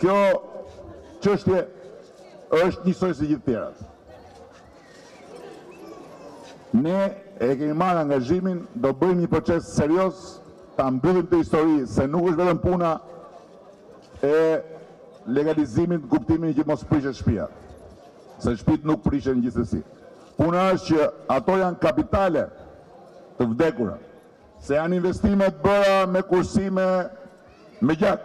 Kjo çështje është njësoj si gjithë tjerat. Ne e kemi marrë angazhimin, do bëjmë një proces serioz, ta mbyllim këtë histori, se nuk është vetëm puna e legalizimit në kuptimin që mos prishet shpia. Se shpitë nuk prishen gjithsesi. Puna është që ato janë kapitale të vdekura. Se janë investime të bëra me kursime me gjak.